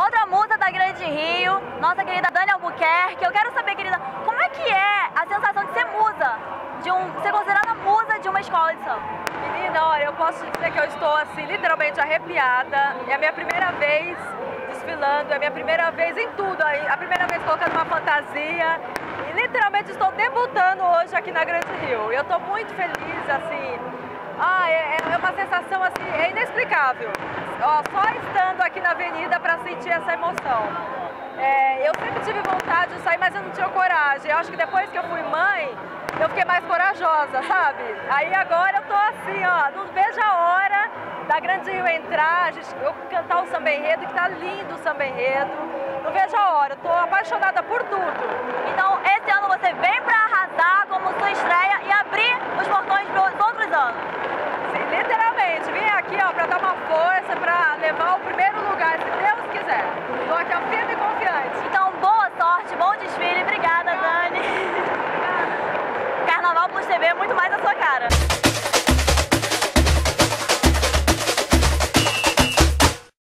Outra musa da Grande Rio, nossa querida Dani Albuquerque. Eu quero saber, querida, como é que é a sensação de ser musa, de um, ser considerada musa de uma escola de samba? Menina, olha, eu posso dizer que eu estou assim, literalmente arrepiada. É a minha primeira vez desfilando, é a minha primeira vez em tudo, a primeira vez colocando uma fantasia. E literalmente estou debutando hoje aqui na Grande Rio. Eu estou muito feliz, assim. Ah, é, é uma sensação assim, é inexplicável. Ó, só estando aqui na avenida para sentir essa emoção. É, eu sempre tive vontade de sair, mas eu não tinha coragem. Eu acho que depois que eu fui mãe, eu fiquei mais corajosa, sabe? Aí agora eu tô assim, ó, não vejo a hora da Grande Rio entrar, a gente, eu cantar o samba enredo, que tá lindo o samba enredo. Não vejo a hora, eu tô apaixonada por tudo. Então, esse ano você vem para arrasar como sua estreia e abrir os portões para os outros anos. Sim, literalmente, vim aqui ó, para dar uma força, para levar o primeiro lugar, se Deus quiser. Tô aqui firme e confiante. Então, boa sorte, bom desfile, obrigada, Dani. Carnaval Plus TV é muito mais a sua cara.